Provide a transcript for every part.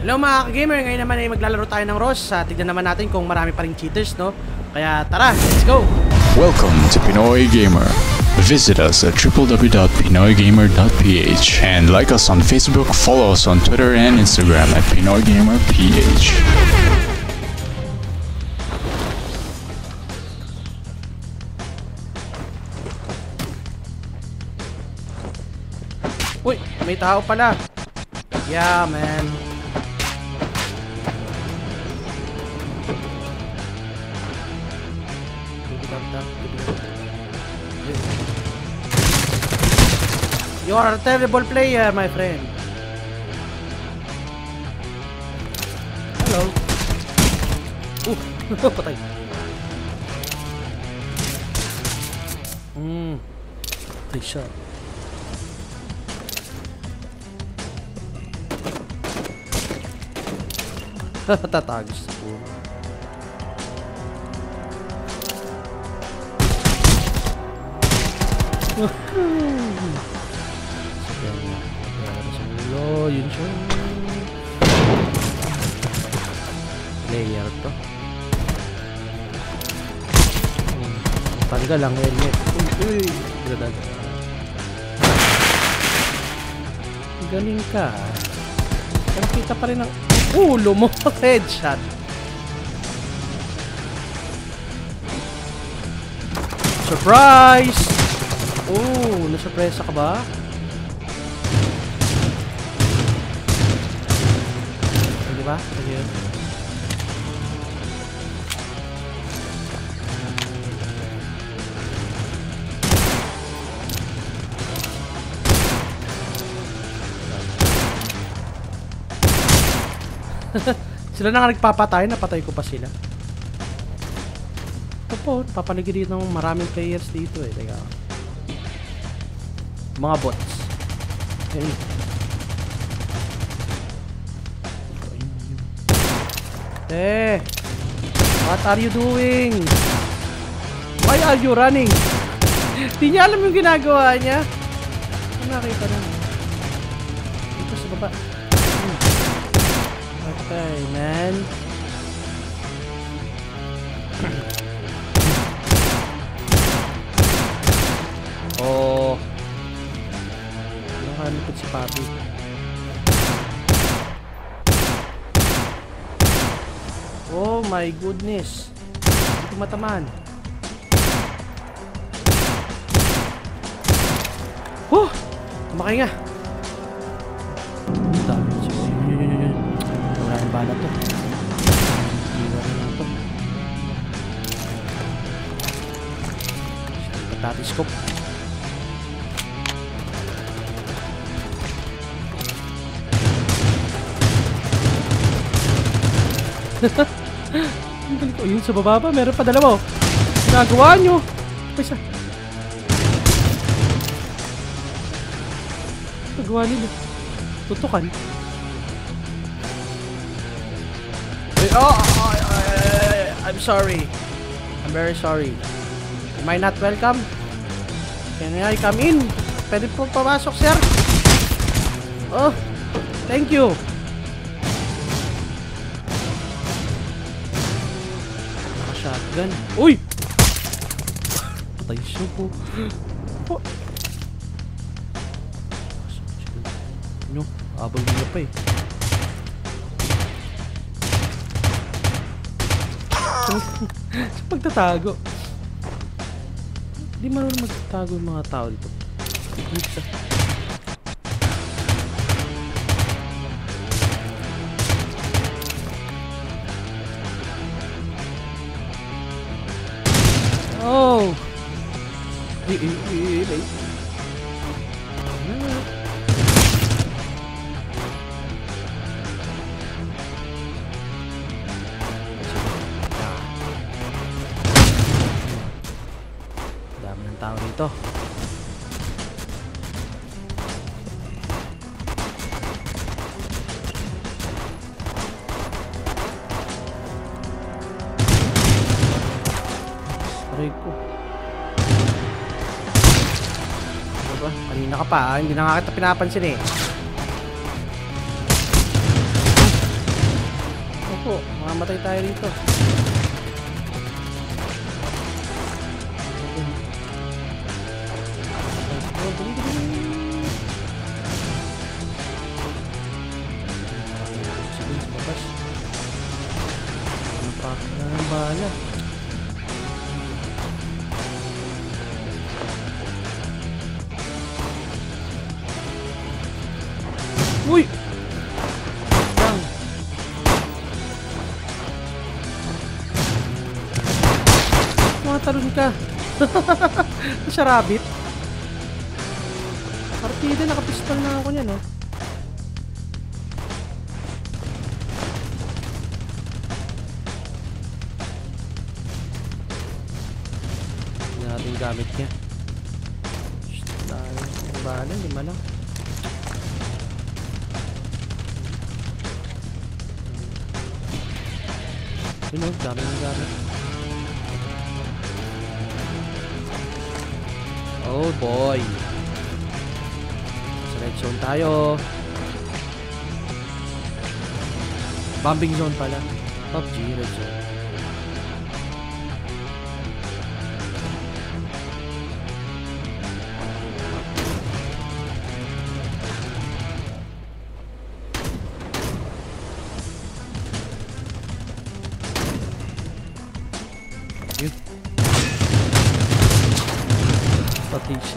Hello mga ka-gamer, ngayon naman ay maglalaro tayo ng Ross. Uh, tignan naman natin kung marami pa rin cheaters, no? Kaya tara, let's go! Welcome to Pinoy Gamer. Visit us at www.pinoygamer.ph and like us on Facebook, follow us on Twitter and Instagram at PinoyGamerPH. Uy, may tao pala. Yeah, man. You are a terrible player, my friend. Hello. Uh, patay. Hmm. Patay siya. Tatago sa puno. Ulo. Yun siya. Player to. Hmm. Tanggal ang helmet. Uy, uy. Granada. Galing ka. Pero kita pa rin ang ulo mo. Headshot. Surprise! Oh, nasurpresa ka ba? Hindi ba? Sige yun. sila na nga nagpapatay, napatay ko pa sila. Ito po, papaligid dito ng maraming players dito eh. Teka. Mga bots. Ayun. Eh, what are you doing? Why are you running? Di niya alam yung ginagawa niya. Ano nakita na? Dito sa baba. Hmm. Okay, man. Oh. Nakalikot si Papi. Oh my goodness. Hindi matamaan. Oh! Kumakay nga. Ang yun. Wala ng bala to. Hindi na lang to. Patatiscope. Ang galing ko. Yun sa baba pa. Meron pa dalawa. oh. Ginagawa nyo. Pa isa. Nagawa nila. Tutukan. Ay, oh, oh, ay, I'm sorry. I'm very sorry. Am I not welcome? Can I come in? Pwede po pamasok, sir? Oh, thank you. Naka-shotgun. Uy! Patay siya po. Ano? Abang nila pa eh. sa pagtatago. Hindi marunong magtatago yung mga tao dito. Isa. Oh! Eh, eh, eh, eh, eh. Ah. Dami ng tao dito. Ano ba? Kanina ka pa ah. Hindi na nga kita pinapansin eh. Mamamatay tayo rito. Ano pa? Siya rabbit. Partida, nakapistol na ako niyan, no? Hindi natin gamit niya. Shh, dahil. Bala, lima lang. Yun o, dami ng gamit. Oh boy. Sa red zone tayo. Bombing zone pala. PUBG, red zone.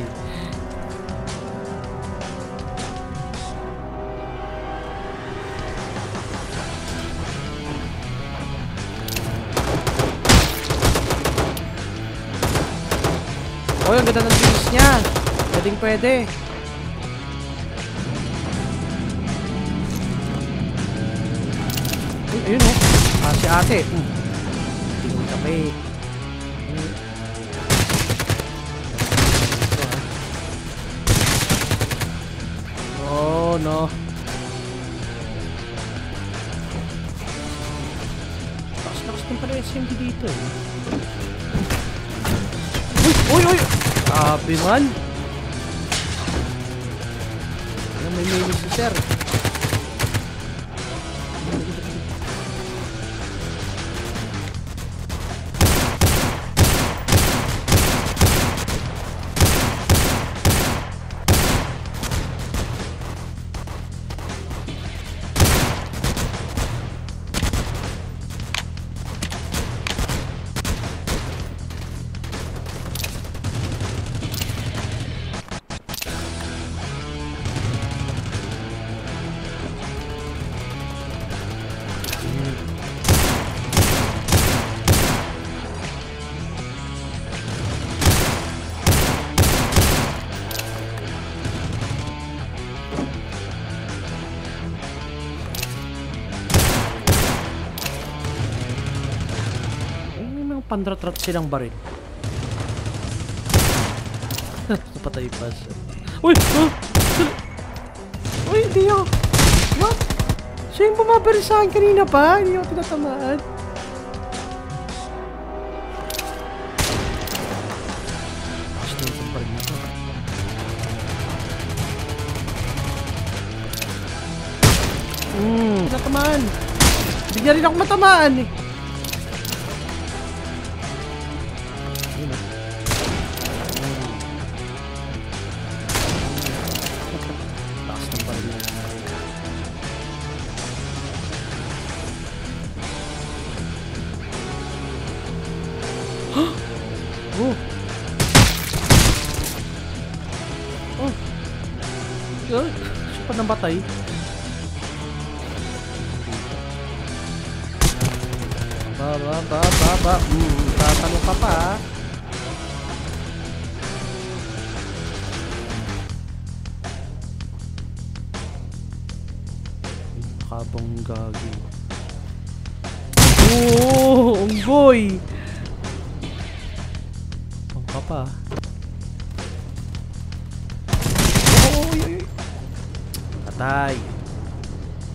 Eh. Oh, ang ganda ng bilis niya. Pwedeng pwede. Uy, ayun oh. Ah, si ate. Hmm. Tingin kape. Hmm. SMG dito eh. Uy, uy, uy! Grabe man. Ayan, may mini si sir. Pandratrat silang baril. Napatay pa siya. Uy! Oh! Sul- Uy, hindi ako. What? Siya yung bumabaril sa akin kanina pa. Hindi ako tinatamaan. Gusto yung baril na to. Hmm, natamaan. Hindi niya rin ako matamaan eh. Oh! Oh! Yun! Siya pa nabatay. Ba, ba, ba, ba, ba. Hmm, tatalo ka pa ah. Kabang gagi. Oo, ang boy. Pa. Oh, uy, uy. Patay.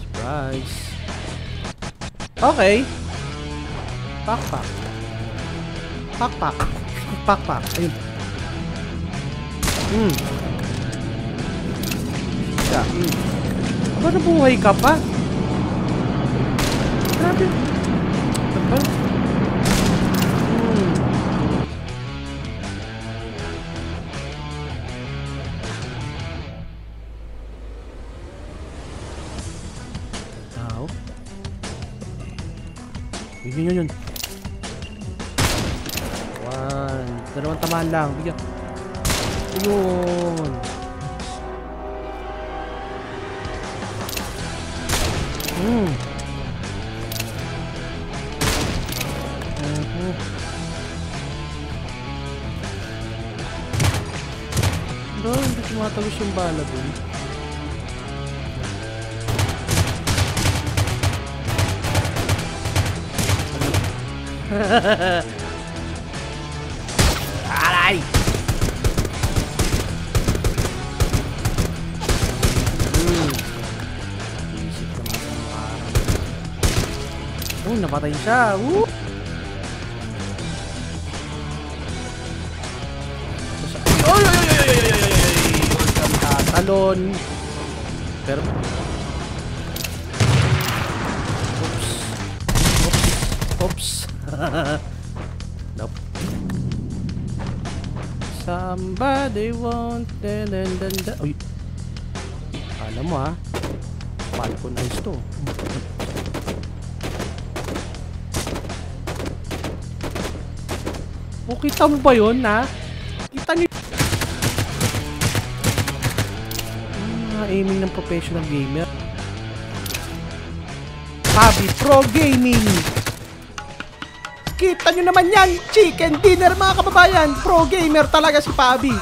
Surprise. Okay. Pakpak. Pakpak. Pakpak. Ayun. Hmm. Siya. Hmm. Aba, nabuhay ka pa? Grabe. oh. Yun, yun, yun, yun. One. Dalawang tamaan lang. Bigyan. Ayun. Hmm. Mhm. Bro, hindi tumatagos yung bala dun. ¡Caray! Uy, hmm. oh, napatay siya! Uh! ¡Oy, oy, oy, oy, oy, oy! Talon! Pero... Oops! Oops! Oops! nope. Somebody want dan dan dan dan. Uy. Alam mo ha. Falcon Eyes to. O kita mo ba yun ha? Kita niyo Ah, aiming ng professional gamer. Pabi Pro Gaming! Kita nyo naman yan! Chicken dinner mga kababayan! Pro gamer talaga si Pabi!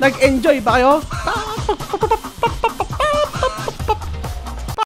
Nag-enjoy ba kayo?